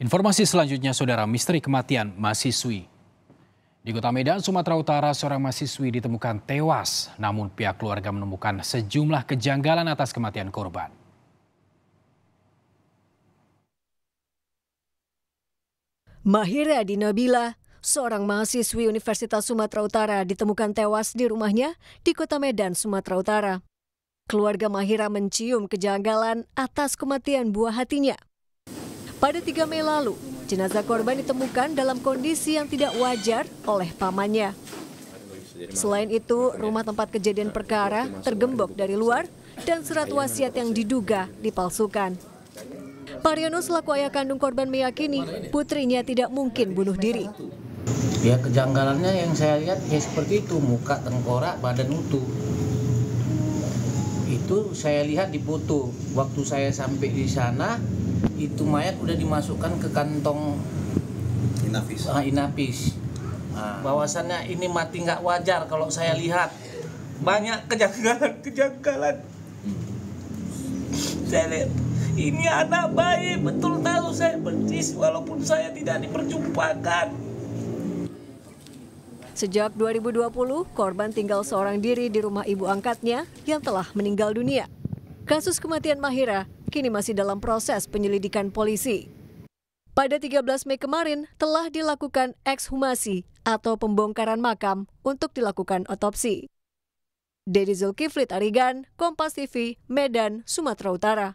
Informasi selanjutnya, saudara misteri kematian mahasiswi. Di kota Medan, Sumatera Utara, seorang mahasiswi ditemukan tewas, namun pihak keluarga menemukan sejumlah kejanggalan atas kematian korban. Mahira Dinabila, seorang mahasiswi Universitas Sumatera Utara ditemukan tewas di rumahnya di kota Medan, Sumatera Utara. Keluarga Mahira mencium kejanggalan atas kematian buah hatinya. Pada 3 Mei lalu, jenazah korban ditemukan dalam kondisi yang tidak wajar oleh pamannya. Selain itu, rumah tempat kejadian perkara tergembok dari luar dan surat wasiat yang diduga dipalsukan. Pariono selaku ayah kandung korban meyakini putrinya tidak mungkin bunuh diri. Ya kejanggalannya yang saya lihat ya seperti itu, muka tengkorak, badan utuh. Itu saya lihat di foto. Waktu saya sampai di sana, itu mayat udah dimasukkan ke kantong Inafis. uh, inapis. Nah, bahwasannya ini mati nggak wajar kalau saya lihat banyak kejanggalan-kejanggalan. Saya lihat ini anak baik betul tahu saya benci walaupun saya tidak diperjumpakan. Sejak 2020, korban tinggal seorang diri di rumah ibu angkatnya yang telah meninggal dunia. Kasus kematian Mahira kini masih dalam proses penyelidikan polisi. Pada 13 Mei kemarin telah dilakukan ekshumasi atau pembongkaran makam untuk dilakukan otopsi. Dedi Zulkifli Tarigan, Kompas TV, Medan, Sumatera Utara.